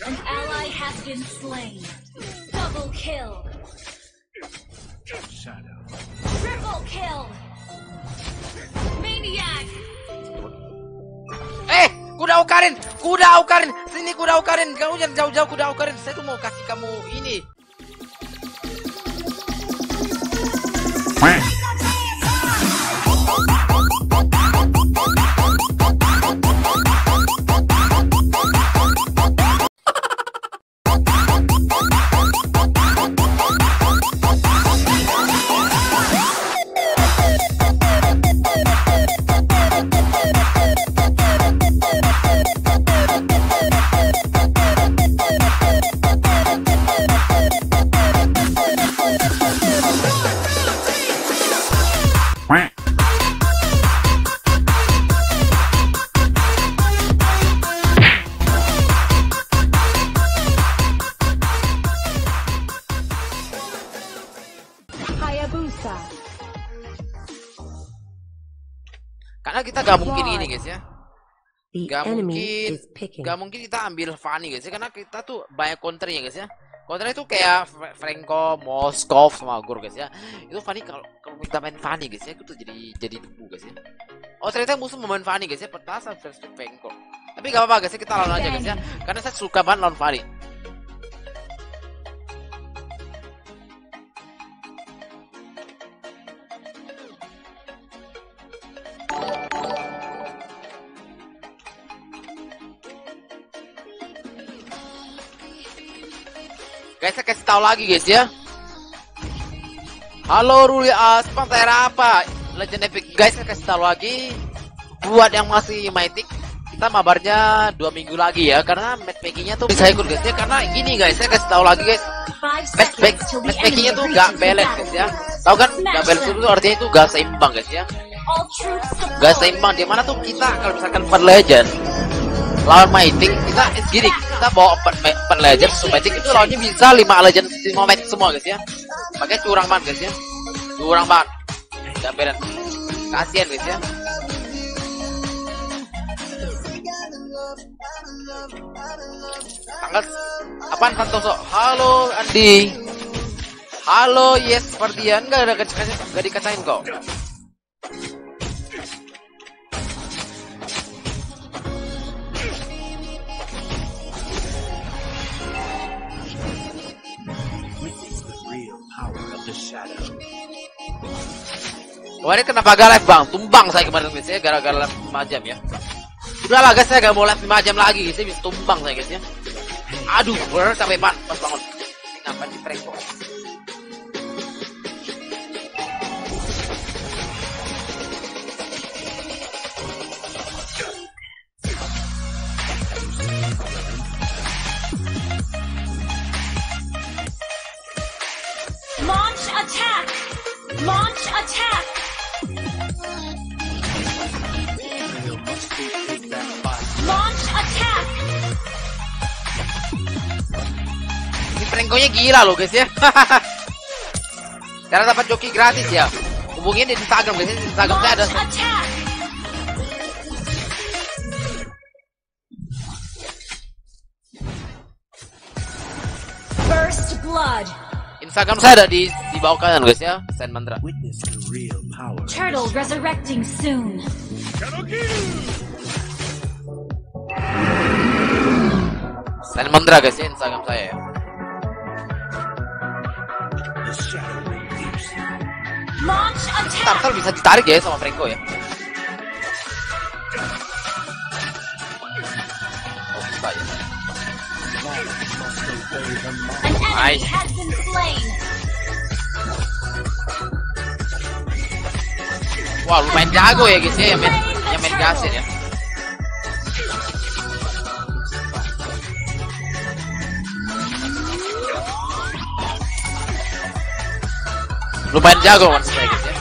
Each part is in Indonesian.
An ally has been slain. Double kill. Shadow. Triple kill. Maniac. Eh, kuda Aukarin, kuda Aukarin, sini kuda Aukarin, kamu jangan jauh-jauh kuda Aukarin. Saya tuh mau kasih kamu ini. Karena kita gak mungkin ini guys ya. Gak mungkin, gak mungkin kita ambil Fanny guys ya. Karena kita tuh banyak counternya guys ya. Counternya itu kayak Fr- Franco, Moskov, sama Gur guys ya. Itu Fanny kalau kalau kita main Fanny guys ya, itu tuh jadi jadi debu guys ya. Oh ternyata musuh mau main Fanny guys ya, petasan versus Franco. Tapi gak apa-apa guys ya, kita lawan aja guys ya. Karena saya suka banget lawan Fanny. Guys, saya kasih tahu lagi guys ya. Halo Ruli As, Pantera apa? Legend Epic. Guys, saya kasih tahu lagi. Buat yang masih Mythic, kita mabarnya dua minggu lagi ya. Karena matchmakingnya tuh bisa ikut guys ya. Karena gini guys, saya kasih tahu lagi guys. The matchmakingnya tuh gak balance guys ya. Tahu kan? Gak balance itu artinya itu gak seimbang guys ya. Gak seimbang. Di mana tuh kita kalau misalkan per legend lawan Mythic kita gini kita bawa 4, 4 legend Mythic itu lawannya bisa 5 legend 5 Mythic semua guys ya. Makanya curang banget guys ya. Curang banget. Gak balance kasihan guys ya. Tanggal apaan Santoso? Halo Andi. Halo yes Ferdian. Nggak ada dikacain nggak dikacain kok Kemarin kenapa gak live bang? Tumbang saya kemarin guys ya gara-gara live 5 jam ya. Udahlah guys saya gak mau live 5 jam lagi guys ya bisa tumbang saya guys ya. Aduh, capek banget pas Prankonya gila loh guys ya. Karena dapat joki gratis ya. Hubungin di Instagram guys. ya. Di Instagram saya ada. First blood. Instagram saya ada di di bawah kanan guys ya. Sen Mantra. Turtle resurrecting soon. Sen Mantra guys ya Instagram saya ya. Turtle bisa ditarik ya sama Franco ya. Oh, bisa ya. Nice. Wah, lumayan jago ya guys ya yang main, yang main gasir ya. Lumayan jago maksud saya guys ya.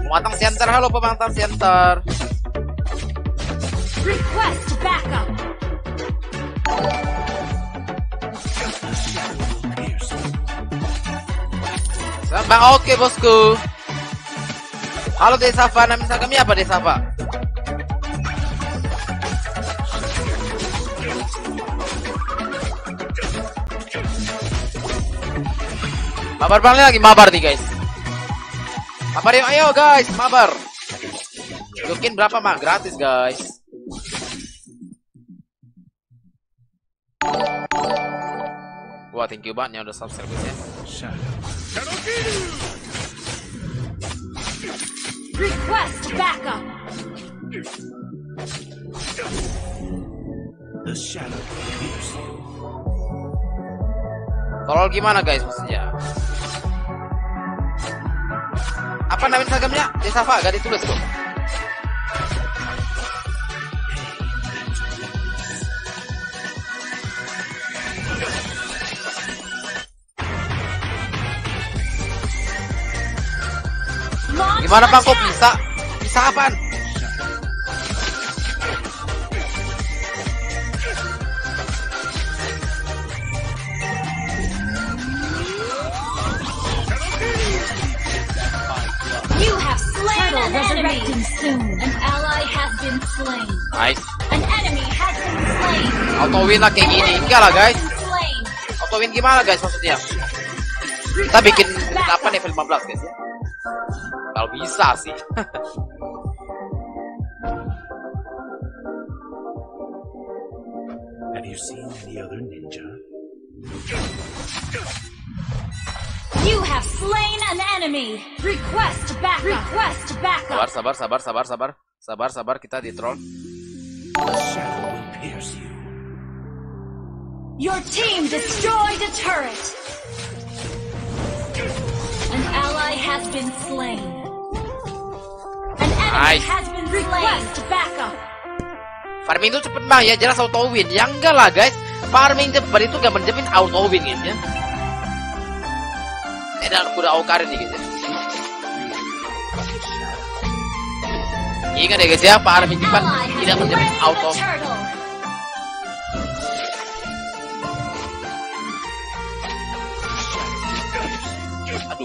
Pematang center, halo pematang center. Request backup. Pierce you. Bang oke bosku. Halo Desava, nama kami apa Desava? Mabar bang lagi mabar nih guys. Mabar yuk ayo guys, mabar. Jokin berapa mah? Gratis guys. Wah thank you banget yang udah subscribe guys ya. Request backup. The shadow you. Tolol gimana guys maksudnya? Apa nama Instagramnya? Desava, gak ditulis tuh. Gimana bang kok bisa? Bisa apaan? You have slain an enemy. soon. An ally has been slain. Nice. An enemy has been slain. Auto win lah kayak gini. Enggak lah guys. Auto win gimana guys maksudnya? Kita bikin apa level 15 guys ya? Kalau bisa sih. Have you seen any other ninja? You have slain an enemy. Request backup. Request Sabar, backup. sabar, sabar, sabar, sabar. Sabar, sabar, kita di troll. The. Your team destroyed a turret. An ally has been slain. An enemy Nice. has been slain. Request backup. Farming itu cepet bang ya, jelas auto win. Ya enggak lah guys. Farming cepet itu gak menjamin auto win guys ya. Eh dan udah aukarin nih guys ya. Ingat ya guys ya, farming cepat Ally has tidak menjamin auto.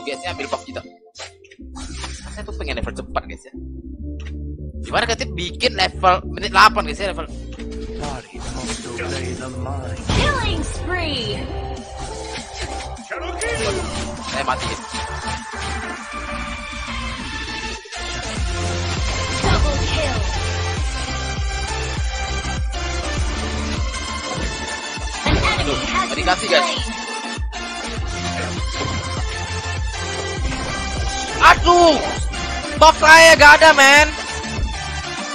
Turtle. Aduh guys ya, ambil buff kita. Saya tuh pengen level cepat guys ya. Gimana katanya bikin level menit 8 guys ya level. Killing spree. Saya mati guys. Double kill. An enemy has been slain. Aduh, buff saya gak ada men.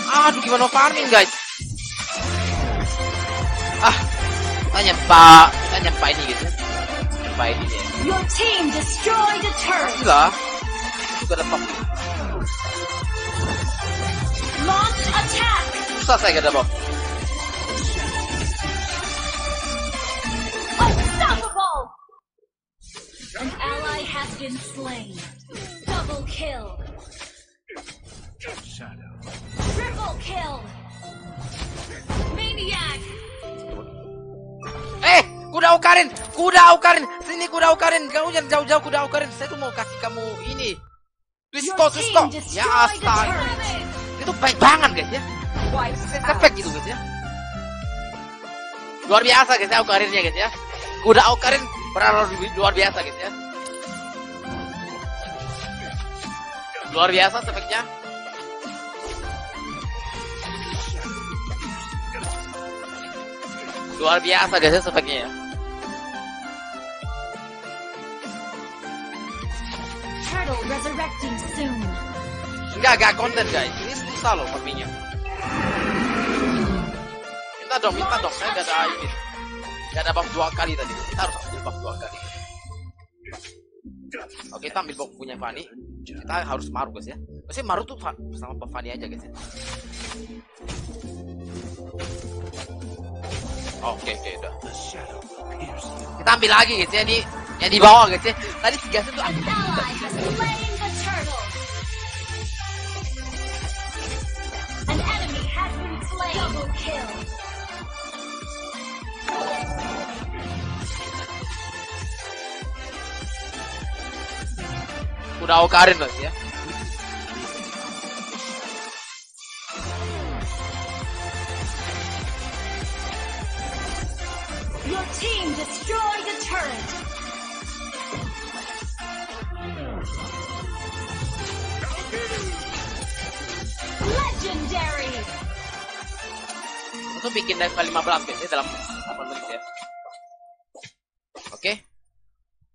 Aduh gimana farming guys? Ah, tanya pak, tanya pak ini gitu. Pak ini ya. Your team destroyed a turret. Gila, juga ada buff. Launch attack. Susah saya gak ada buff. Unstoppable. An ally has been slain. Double kill. Shadow. Triple kill. Maniac. Eh, kuda aukarin, kuda aukarin, sini kuda aukarin, kamu jangan jauh-jauh kuda aukarin. Saya tuh mau kasih kamu ini. Twisto, twisto. Ya astaga, itu baik banget guys ya. Efek gitu guys ya. Luar biasa guys ya aukarinnya guys ya. Kuda aukarin benar luar biasa guys ya. Luar biasa efeknya. Luar biasa guys ya efeknya ya. Enggak, enggak konten guys. Ini susah loh farmingnya. Minta dong, minta dong. Saya gak ada ini. Gak ada buff dua kali tadi. Kita harus ambil buff dua kali. Oke, kita ambil buff punya Fanny. Kita harus Maru guys ya. Pasti Maru tuh sama buff Fanny aja guys ya. Oke, oke, udah. The shadow appears you. Kita ambil lagi guys ya. Di, yang di bawah guys ya. Tadi tiga set tuh. An enemy has been slain. Double kill. Kuda Karin guys ya. Your team destroyed a turret. Legendary. Itu bikin level 15 guys ya dalam 8 menit ya. Oke.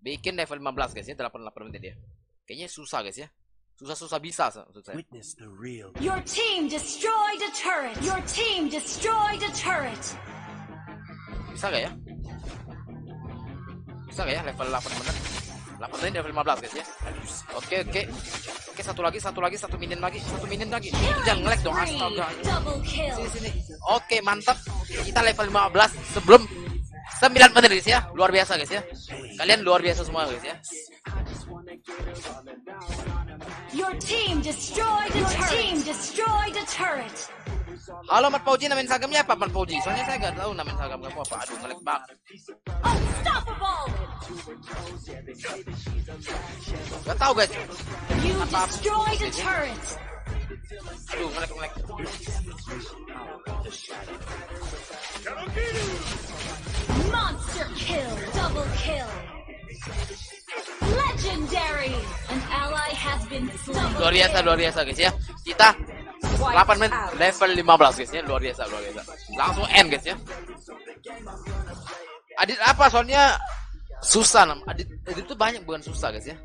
Bikin level 15 guys ya dalam 8 menit ya. Kayaknya susah guys ya. Susah-susah bisa maksud saya. Witness the real Your team destroyed a turret. Your team destroyed a turret. Bisa gak ya? Bisa gak ya level 8 menit? 8 menit level 15 guys ya. Oke oke. Oke satu lagi satu lagi satu minion lagi satu minion lagi. Jangan ngelag dong astaga. Double kill. Sini sini. Oke mantap. Kita level 15 sebelum 9 menit guys ya. Luar biasa guys ya. Kalian luar biasa semua guys ya. Your team destroyed a turret. Your team destroyed a turret. Halo Mat Pauji nama Instagramnya apa Mat Pauji? Soalnya saya gak tahu nama Instagram kamu apa. Aduh ngelag banget. Unstoppable. Gak tahu guys. You Apa- destroyed a turret. Aduh ngelag ngelag. Monster kill. Double kill. Legendary. An ally has been slain. Luar biasa luar biasa guys ya. Kita 8 menit level 15 guys ya. Luar biasa luar biasa. Langsung end guys ya. Adit apa? Soalnya susah Adit Adit itu banyak bukan susah guys ya.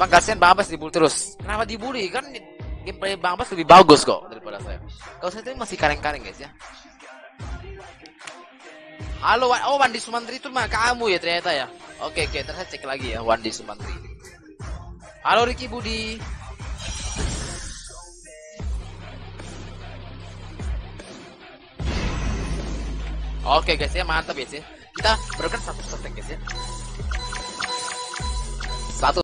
Bang kasihan Bang Abbas dibully terus. Kenapa dibully? Kan gameplay Bang Abbas lebih bagus kok daripada saya. Kalau saya itu masih kareng-kareng guys ya. Halo, oh Wandi Sumantri itu mah kamu ya ternyata ya. Oke oke, saya cek lagi ya Wandi Sumantri. Halo Ricky Budi. Oke guys ya mantap ya. Kita berikan satu stack guys ya. Satu